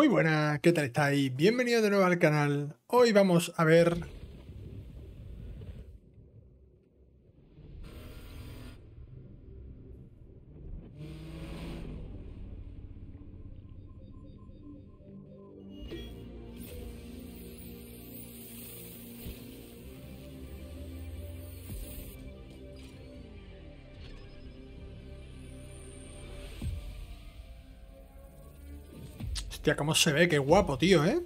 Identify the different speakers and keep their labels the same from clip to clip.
Speaker 1: Muy buenas, ¿qué tal estáis? Bienvenidos de nuevo al canal. Hoy vamos a ver... Hostia, cómo se ve, qué guapo, tío, ¿eh?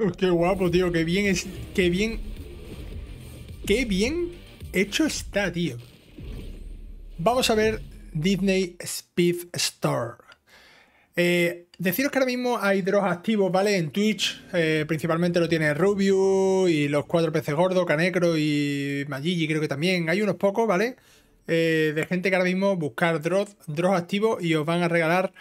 Speaker 1: Qué guapo, tío, qué bien es. Qué bien. Qué bien hecho está, tío. Vamos a ver Disney Speed Store. Eh, deciros que ahora mismo hay drops activos, ¿vale? En Twitch, eh, principalmente lo tiene Rubius y los cuatro peces gordos, Canecro y Magigi, creo que también. Hay unos pocos, ¿vale? Eh, de gente que ahora mismo buscar drops, drops activos y os van a regalar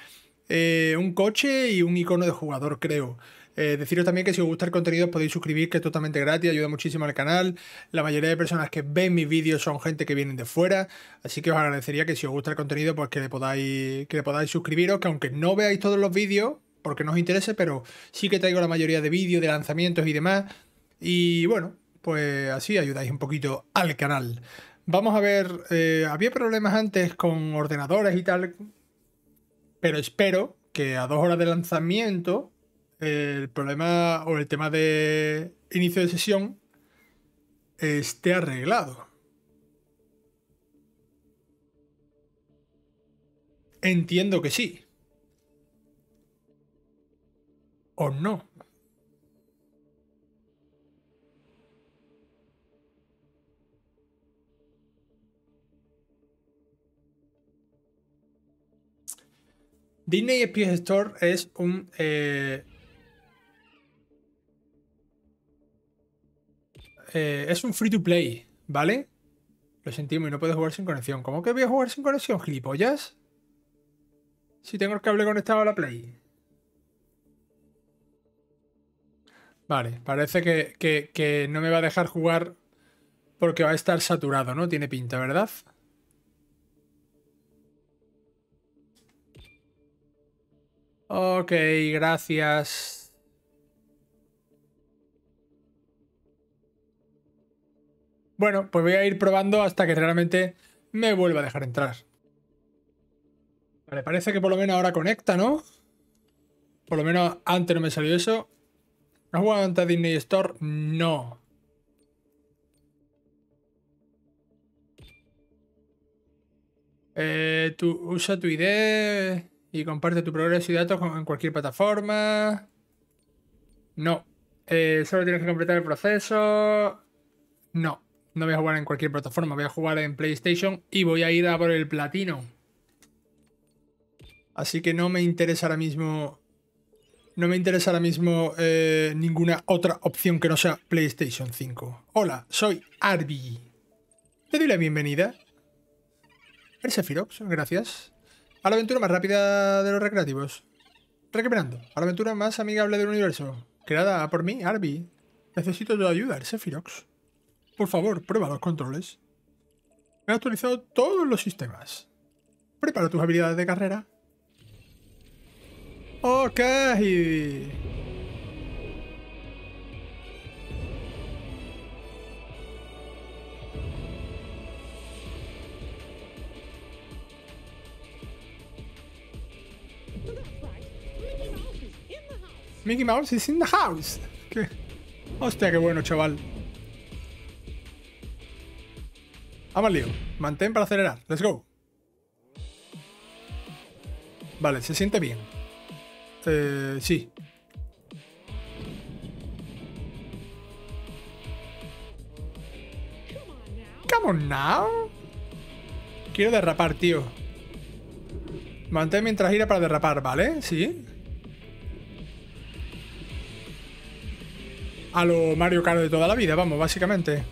Speaker 1: eh, un coche y un icono de jugador, creo. Eh, deciros también que si os gusta el contenido podéis suscribir, que es totalmente gratis, ayuda muchísimo al canal. La mayoría de personas que ven mis vídeos son gente que vienen de fuera, así que os agradecería que si os gusta el contenido, pues que le podáis, que le podáis suscribiros, que aunque no veáis todos los vídeos, porque no os interese, pero sí que traigo la mayoría de vídeos, de lanzamientos y demás. Y bueno, pues así ayudáis un poquito al canal. Vamos a ver, eh, había problemas antes con ordenadores y tal, pero espero que a dos horas de lanzamiento el problema o el tema de inicio de sesión esté arreglado. Entiendo que sí. ¿O no? Disney Speed Store es un eh, eh, es un free to play, ¿vale? Lo sentimos y no puedes jugar sin conexión. ¿Cómo que voy a jugar sin conexión, gilipollas? Si tengo el cable conectado a la Play. Vale, parece que, que- que no me va a dejar jugar porque va a estar saturado, ¿no? Tiene pinta, ¿verdad? Ok, gracias. Bueno, pues voy a ir probando hasta que realmente me vuelva a dejar entrar. Vale, parece que por lo menos ahora conecta, ¿no? Por lo menos antes no me salió eso. ¿No jugado antes Disney Store? No. Eh, tú usa tu ID y comparte tu progreso y datos en cualquier plataforma. No. Eh, solo tienes que completar el proceso. No. No voy a jugar en cualquier plataforma. Voy a jugar en PlayStation y voy a ir a por el platino. Así que no me interesa ahora mismo. No me interesa ahora mismo eh, ninguna otra opción que no sea PlayStation 5. Hola, soy Arby. Te doy la bienvenida. El Sephirox, gracias. A la aventura más rápida de los recreativos. Recuperando. A la aventura más amigable del universo. Creada por mí, Arby. Necesito tu ayuda, Sephirox. Por favor, prueba los controles. He actualizado todos los sistemas. Prepara tus habilidades de carrera. Ok. Mickey Mouse is in the house. Hostia, qué bueno, chaval. Vamos al lío. Mantén para acelerar. Let's go. Vale, se siente bien. Eh, sí. Come on now. Quiero derrapar, tío. Mantén mientras gira para derrapar, ¿vale? Sí. A lo Mario Kart de toda la vida, vamos, básicamente.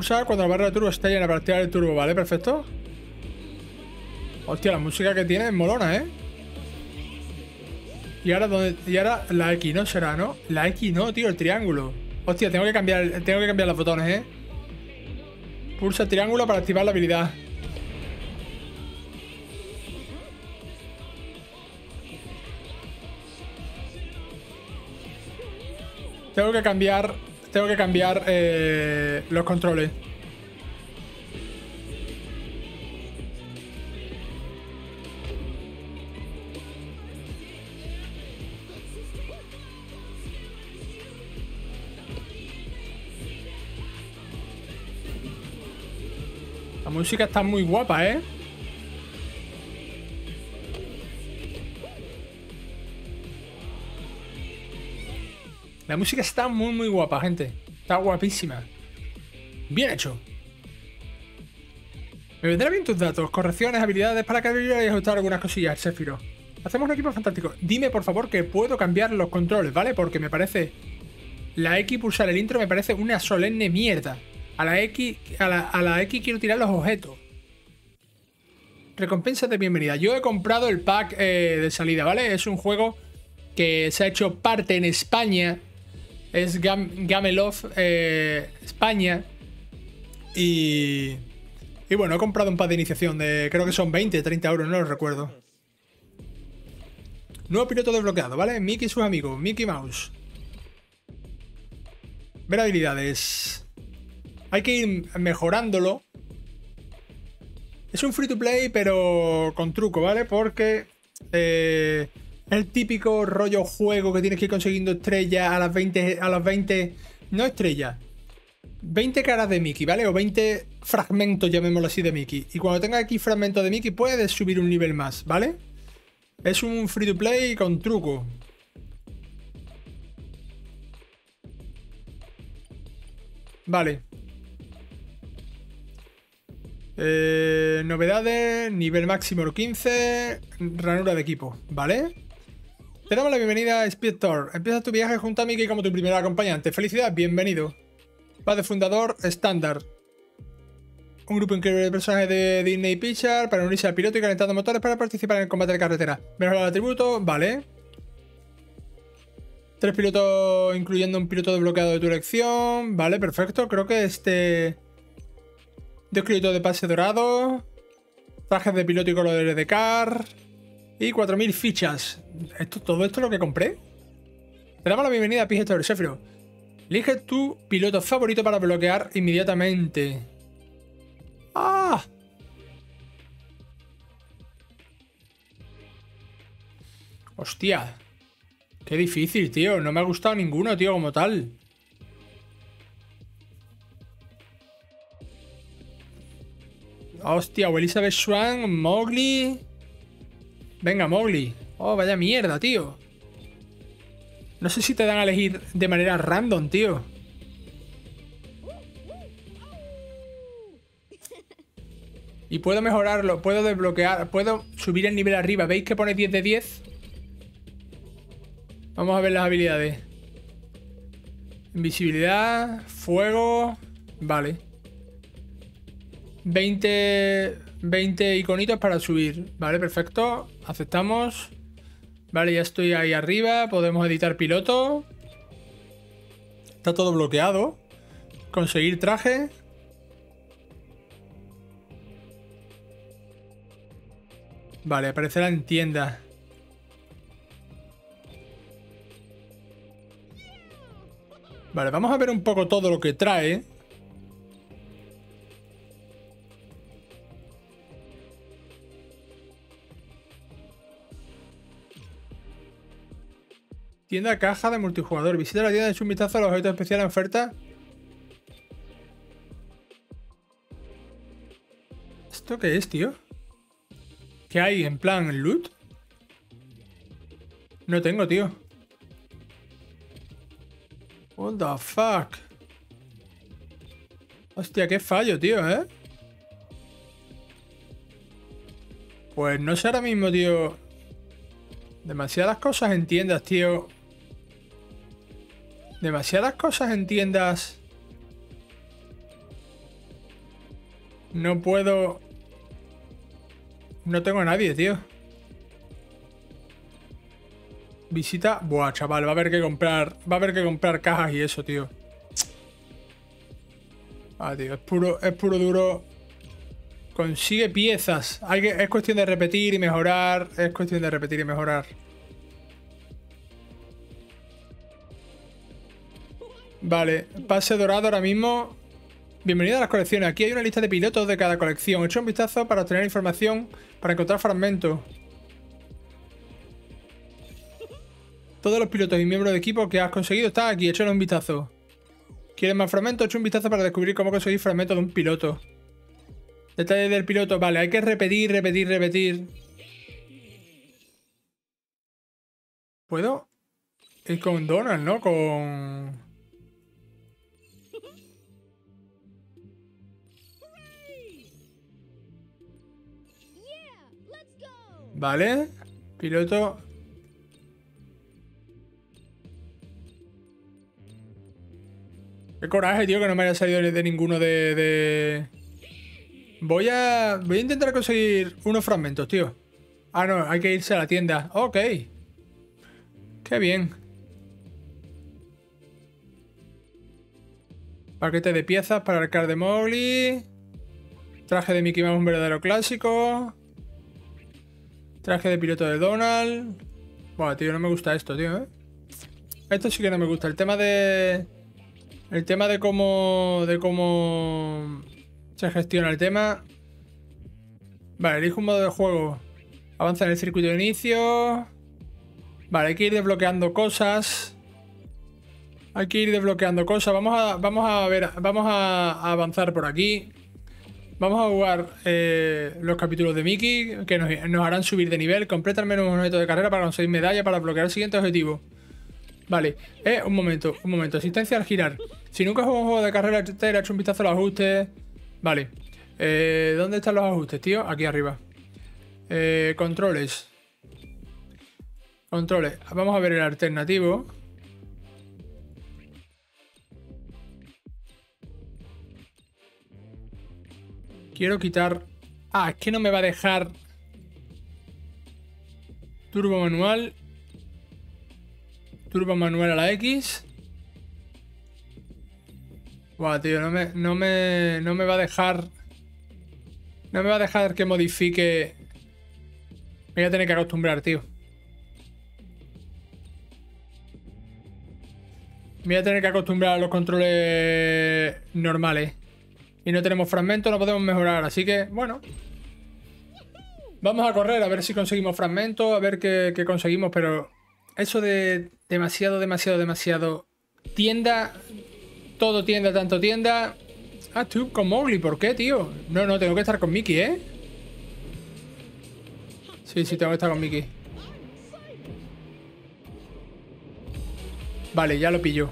Speaker 1: Pulsar cuando la barra de turbo esté llena para activar el turbo, ¿vale? Perfecto. Hostia, la música que tiene es molona, ¿eh? Y ahora, ¿dónde? y ahora la X, ¿no? Será, ¿no? La X no, tío, el triángulo. Hostia, tengo que cambiar, tengo que cambiar los botones, ¿eh? Pulsa triángulo para activar la habilidad. Tengo que cambiar tengo que cambiar eh, los controles. La música está muy guapa, ¿eh? La música está muy, muy guapa, gente. Está guapísima. Bien hecho. Me vendrán bien tus datos, correcciones, habilidades para que y ajustar algunas cosillas, Sefiro. Hacemos un equipo fantástico. Dime, por favor, que puedo cambiar los controles, ¿vale? Porque me parece... La X pulsar el intro me parece una solemne mierda. A la X, a la, X quiero tirar los objetos. Recompensa de bienvenida. Yo he comprado el pack eh, de salida, ¿vale? Es un juego que se ha hecho parte en España es Gamelov eh, España. Y, y bueno, he comprado un par de iniciación de creo que son 20, 30 euros, no lo recuerdo. Nuevo piloto desbloqueado, ¿vale? Mickey y sus amigos, Mickey Mouse. Ver habilidades. Hay que ir mejorándolo. Es un free to play, pero con truco, ¿vale? Porque eh, el típico rollo juego que tienes que ir consiguiendo estrellas a las 20, a las 20, no estrellas, 20 caras de Mickey, ¿vale? O 20 fragmentos, llamémoslo así, de Mickey. Y cuando tengas aquí fragmentos de Mickey, puedes subir un nivel más, ¿vale? Es un free to play con truco. Vale. Eh, novedades, nivel máximo 15, ranura de equipo, ¿vale? Te damos la bienvenida a Speed. Empieza tu viaje junto a Mickey como tu primer acompañante. Felicidad, bienvenido. Va de fundador estándar. Un grupo increíble de personajes de Disney Pixar para unirse al piloto y calentando motores para participar en el combate de carretera. Mejorar el atributo, vale. Tres pilotos, incluyendo un piloto desbloqueado de tu elección. Vale, perfecto. Creo que este... Dos de pase dorado. Trajes de piloto y colores de car. Y 4.000 fichas. ¿Esto, ¿Todo esto es lo que compré? Te damos la bienvenida a Pigetor Sefiro. Elige tu piloto favorito para bloquear inmediatamente. ¡Ah! Hostia. Qué difícil, tío. No me ha gustado ninguno, tío, como tal. Hostia, o Elizabeth Swan, Mowgli... Venga, Mowgli. Oh, vaya mierda, tío. No sé si te dan a elegir de manera random, tío. Y puedo mejorarlo, puedo desbloquear, puedo subir el nivel arriba. ¿Veis que pone 10 de 10? Vamos a ver las habilidades. Invisibilidad, fuego... Vale. 20... 20 iconitos para subir. Vale, perfecto. Aceptamos. Vale, ya estoy ahí arriba. Podemos editar piloto. Está todo bloqueado. Conseguir traje. Vale, aparecerá en tienda. Vale, vamos a ver un poco todo lo que trae. Tienda caja de multijugador. Visita la tienda y echa un vistazo a los objetos especiales en oferta. ¿Esto qué es, tío? ¿Qué hay? ¿En plan loot? No tengo, tío. What the fuck? Hostia, qué fallo, tío, ¿eh? Pues no sé ahora mismo, tío. Demasiadas cosas en tiendas, tío. Demasiadas cosas en tiendas. No puedo... No tengo a nadie, tío. Visita... Buah, chaval, va a haber que comprar... Va a haber que comprar cajas y eso, tío. Ah, tío, es puro, es puro duro. Consigue piezas. Hay que, es cuestión de repetir y mejorar. Es cuestión de repetir y mejorar. Vale, pase dorado ahora mismo. Bienvenido a las colecciones. Aquí hay una lista de pilotos de cada colección. Echa un vistazo para obtener información para encontrar fragmentos. Todos los pilotos y miembros de equipo que has conseguido están aquí. Échale un vistazo. ¿Quieres más fragmentos? Echa un vistazo para descubrir cómo conseguir fragmentos de un piloto. Detalles del piloto. Vale, hay que repetir, repetir, repetir. ¿Puedo? Ir con Donald, ¿no? Con... Vale. Piloto. Qué coraje, tío, que no me haya salido de ninguno de, Voy a... Voy a intentar conseguir unos fragmentos, tío. Ah, no, hay que irse a la tienda. Ok. Qué bien. Paquete de piezas para el de Mowgli. Traje de Mickey Mouse, un verdadero clásico. Traje de piloto de Donald. Bueno, tío, no me gusta esto, tío, ¿eh? Esto sí que no me gusta. El tema de... El tema de cómo... De cómo... Se gestiona el tema. Vale, elijo un modo de juego. Avanza en el circuito de inicio. Vale, hay que ir desbloqueando cosas. Hay que ir desbloqueando cosas. Vamos a, vamos a ver, vamos a avanzar por aquí. Vamos a jugar eh, los capítulos de Mickey que nos, harán subir de nivel. Completa al menos un objeto de carrera para conseguir medalla para bloquear el siguiente objetivo. Vale, eh, un momento, un momento. Asistencia al girar. Si nunca juego un juego de carrera, te he hecho un vistazo a los ajustes. Vale. Eh, ¿Dónde están los ajustes, tío? Aquí arriba. Eh, controles. Controles. Vamos a ver el alternativo. Quiero quitar... Ah, es que no me va a dejar... Turbo manual. Turbo manual a la X. Buah, tío, no me, no me, no me va a dejar... No me va a dejar que modifique... Me voy a tener que acostumbrar, tío. Me voy a tener que acostumbrar a los controles normales. Y no tenemos fragmentos, no podemos mejorar. Así que, bueno. Vamos a correr a ver si conseguimos fragmentos, a ver qué, conseguimos. Pero eso de demasiado, demasiado, demasiado... Tienda... Todo tienda, tanto tienda... Ah, tú con Mowgli, ¿por qué, tío? No, no, tengo que estar con Mickey, ¿eh? Sí, sí, tengo que estar con Mickey. Vale, ya lo pillo.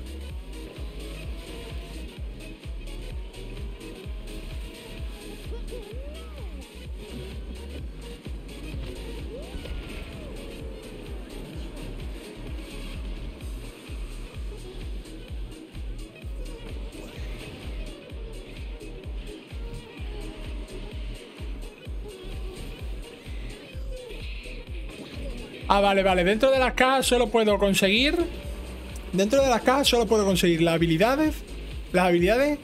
Speaker 1: Ah, vale, vale. Dentro de las cajas solo puedo conseguir... Dentro de las cajas solo puedo conseguir las habilidades... Las habilidades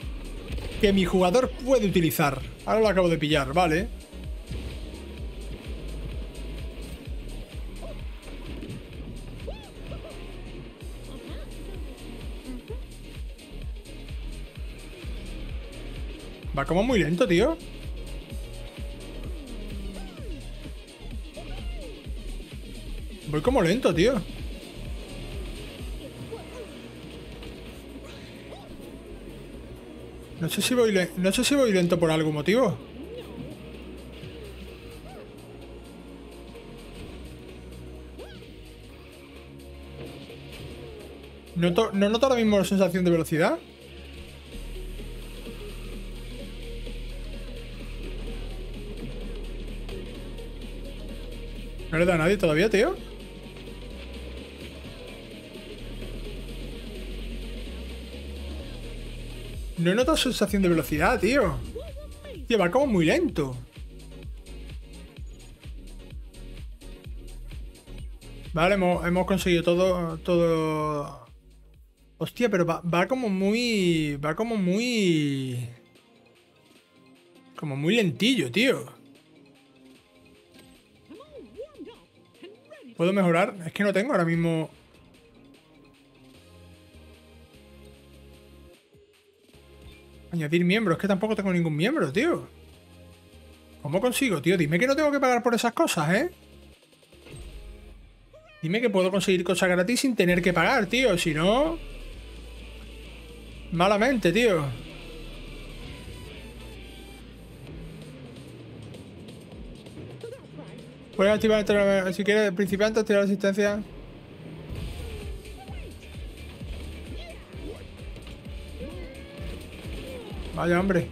Speaker 1: que mi jugador puede utilizar. Ahora lo acabo de pillar, vale. Va como muy lento, tío. Voy como lento, tío. No sé si voy, le no sé si voy lento por algún motivo. ¿No, ¿No noto ahora mismo la sensación de velocidad? ¿No le da a nadie todavía, tío? No he notado sensación de velocidad, tío. Tío, va como muy lento. Vale, hemos, conseguido todo, todo... Hostia, pero va, va como muy... Va como muy... Como muy lentillo, tío. ¿Puedo mejorar? Es que no tengo ahora mismo... Añadir miembros, que tampoco tengo ningún miembro, tío. ¿Cómo consigo, tío? Dime que no tengo que pagar por esas cosas, ¿eh? Dime que puedo conseguir cosas gratis sin tener que pagar, tío. Si no... Malamente, tío. Puedes activar si quieres, principiante, activar la asistencia. Vaya hombre.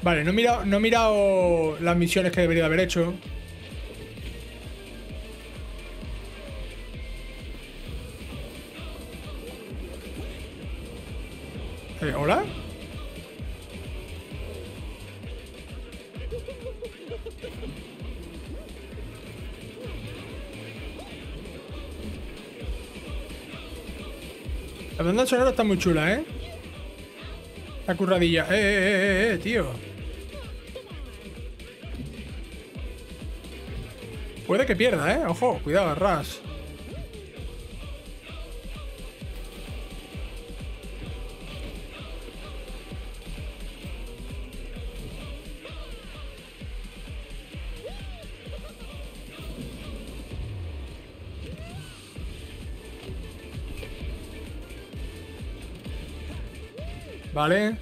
Speaker 1: Vale, no he mirado, no he mirado las misiones que debería haber hecho. Banda sonora está muy chula, ¿eh? La curradilla. Eh, eh, eh, eh, eh tío. Puede que pierda, ¿eh? Ojo, cuidado, Ras. Vale.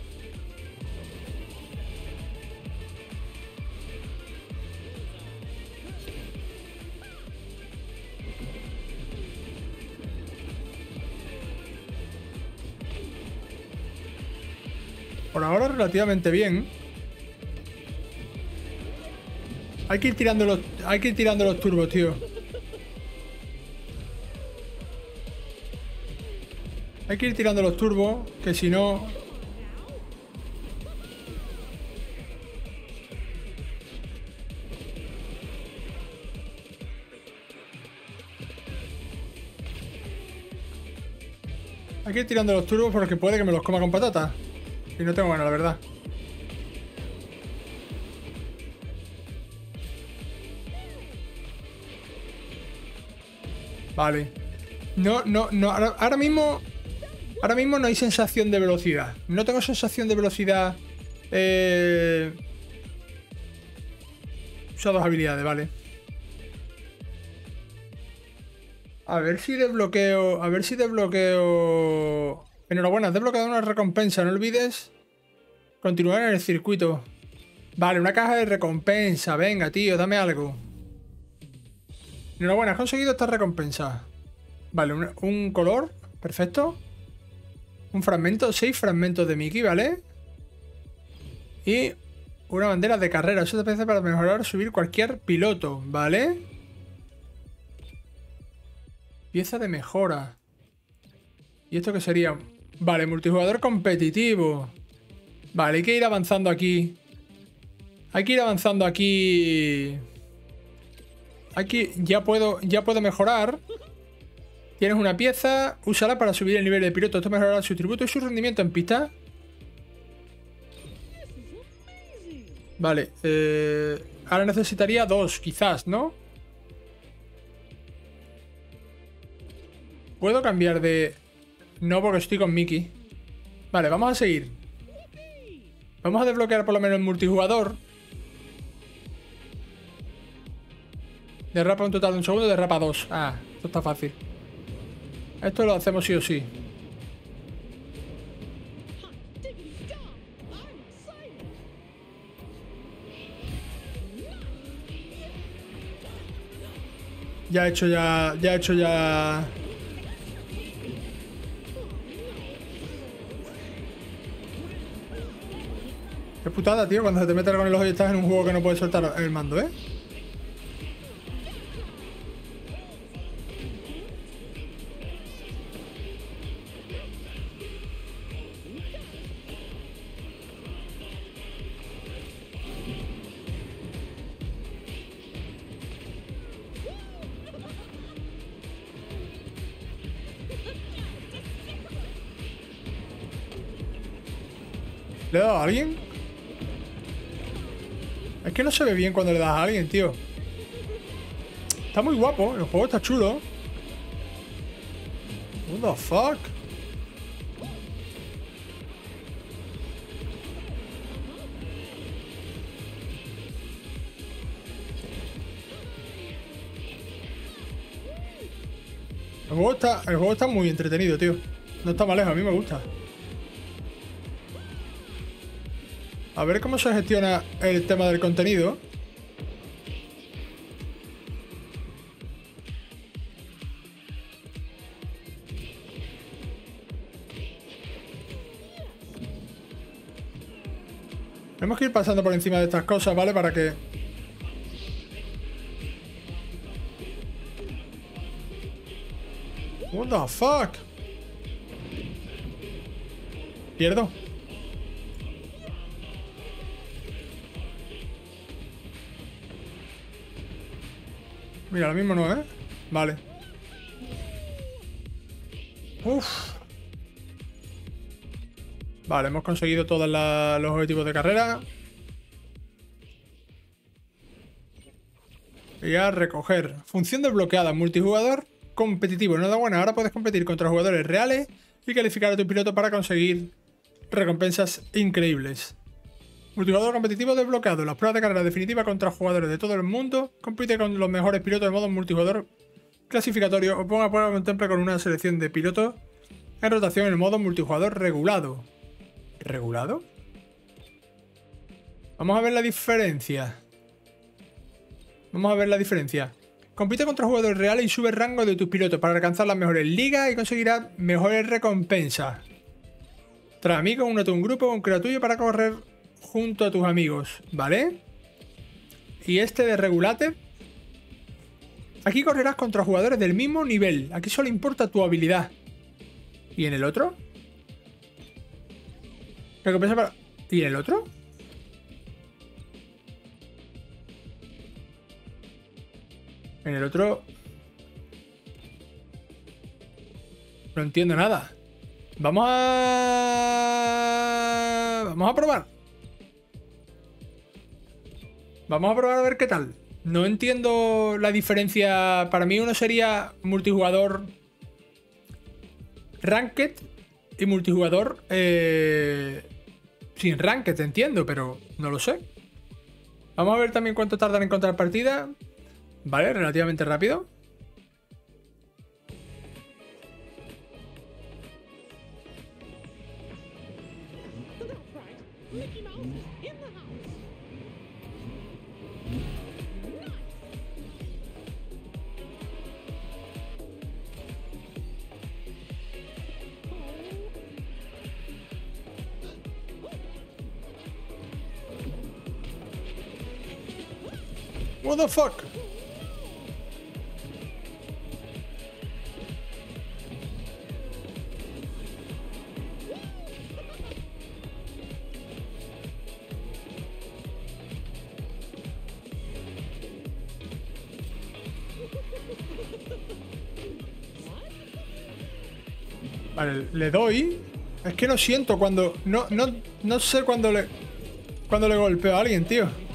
Speaker 1: Por ahora relativamente bien. Hay que ir tirando los. Hay que ir tirando los turbos, tío. Hay que ir tirando los turbos, que si no... Hay que ir tirando los turbos porque puede que me los coma con patata. Y no tengo ganas, la verdad. Vale. No, no, no. Ahora, mismo... Ahora mismo no hay sensación de velocidad. No tengo sensación de velocidad... Eh... Usa dos habilidades, vale. A ver si desbloqueo... A ver si desbloqueo... Enhorabuena, has desbloqueado una recompensa. No olvides continuar en el circuito. Vale, una caja de recompensa. Venga, tío, dame algo. Enhorabuena, has conseguido esta recompensa. Vale, un, color. Perfecto. Un fragmento, seis fragmentos de Mickey, ¿vale? Y una bandera de carrera. Eso te parece para mejorar subir cualquier piloto, ¿vale? Pieza de mejora. ¿Y esto qué sería? Vale, multijugador competitivo. Vale, hay que ir avanzando aquí. Hay que ir avanzando aquí. Aquí ya puedo, ya puedo mejorar. Tienes una pieza, úsala para subir el nivel de piloto. Esto mejorará su tributo y su rendimiento en pista. Vale, eh, ahora necesitaría dos, quizás, ¿no? ¿Puedo cambiar de...? No, porque estoy con Mickey. Vale, vamos a seguir. Vamos a desbloquear por lo menos el multijugador. Derrapa un total de un segundo, derrapa dos. Ah, esto está fácil. Esto lo hacemos sí o sí. Ya he hecho ya... Ya he hecho ya... putada, tío, cuando se te mete con el ojo y en un juego que no puedes soltar el mando, ¿eh? ¿Le he dado a alguien? Es que no se ve bien cuando le das a alguien, tío. Está muy guapo, el juego está chulo. What the fuck? El juego, está, el juego está muy entretenido, tío. No está mal a mí me gusta. A ver cómo se gestiona el tema del contenido. Tenemos que ir pasando por encima de estas cosas, ¿vale? Para que... What the fuck? Pierdo. Mira, lo mismo no, ¿eh? Vale. Uf. Vale, hemos conseguido todos los objetivos de carrera. Y a recoger. Función desbloqueada. Multijugador competitivo. No da buena. Ahora puedes competir contra jugadores reales y calificar a tu piloto para conseguir recompensas increíbles. Multijugador competitivo desbloqueado. Las pruebas de carrera definitiva contra jugadores de todo el mundo. Compite con los mejores pilotos de modo multijugador clasificatorio o ponga a prueba contempla con una selección de pilotos en rotación en el modo multijugador regulado. ¿Regulado? Vamos a ver la diferencia. Vamos a ver la diferencia. Compite contra jugadores reales y sube el rango de tus pilotos para alcanzar las mejores ligas y conseguirás mejores recompensas. Tras amigos, únete a un grupo un un tuyo para correr junto a tus amigos, ¿vale? Y este de Regulate. Aquí correrás contra jugadores del mismo nivel. Aquí solo importa tu habilidad. ¿Y en el otro? Recompensa para... ¿Y en el otro? En el otro... No entiendo nada. Vamos a... Vamos a probar. Vamos a probar a ver qué tal. No entiendo la diferencia. Para mí uno sería multijugador Ranked y multijugador eh, sin Ranked, entiendo, pero no lo sé. Vamos a ver también cuánto tardan en encontrar partida. Vale, relativamente rápido. Fuck? Vale, le doy. Es que no siento cuando... No, no, no sé cuando le... Cuando le golpeo a alguien, tío.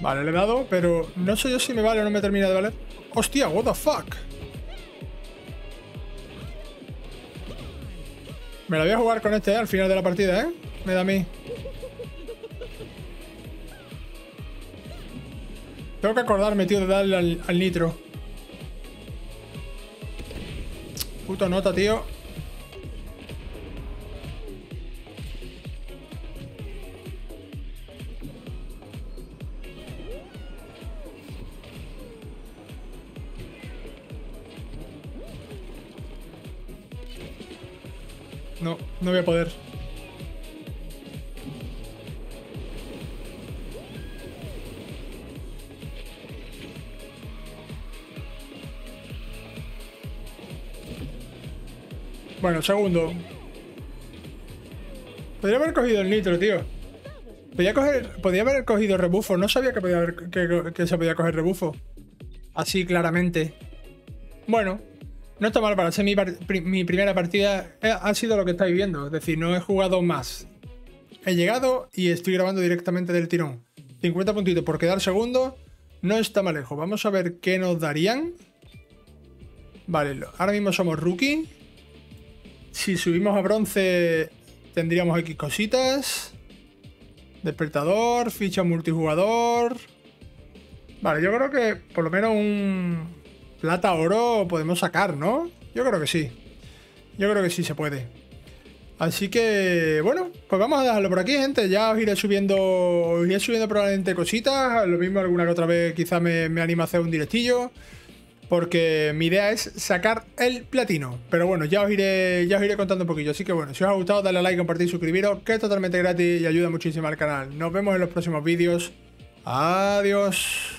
Speaker 1: Vale, le he dado, pero no sé yo si me vale o no me termina de valer. ¡Hostia, what the fuck! Me la voy a jugar con este ¿eh? al final de la partida, ¿eh? Me da a mí. Tengo que acordarme, tío, de darle al, al nitro. Puto nota, tío. No, no voy a poder. Bueno, segundo. Podría haber cogido el nitro, tío. Podría, coger, podría haber cogido rebufo. No sabía que, podía haber, que se podía coger rebufo. Así claramente. Bueno, no está mal para ser mi, primera partida. Eh, ha sido lo que estáis viendo. Es decir, no he jugado más. He llegado y estoy grabando directamente del tirón. 50 puntitos por quedar segundo. No está mal lejos. Vamos a ver qué nos darían. Vale, ahora mismo somos rookie. Si subimos a bronce tendríamos X cositas. Despertador, ficha multijugador. Vale, yo creo que por lo menos un plata, oro podemos sacar, ¿no? Yo creo que sí. Yo creo que sí se puede. Así que, bueno, pues vamos a dejarlo por aquí, gente. Ya os iré subiendo, os iré subiendo probablemente cositas. Lo mismo alguna que otra vez quizá me, me anima a hacer un directillo porque mi idea es sacar el platino. Pero bueno, ya os iré, ya os iré contando un poquillo. Así que bueno, si os ha gustado, dale a like, compartir, suscribiros, que es totalmente gratis y ayuda muchísimo al canal. Nos vemos en los próximos vídeos. Adiós.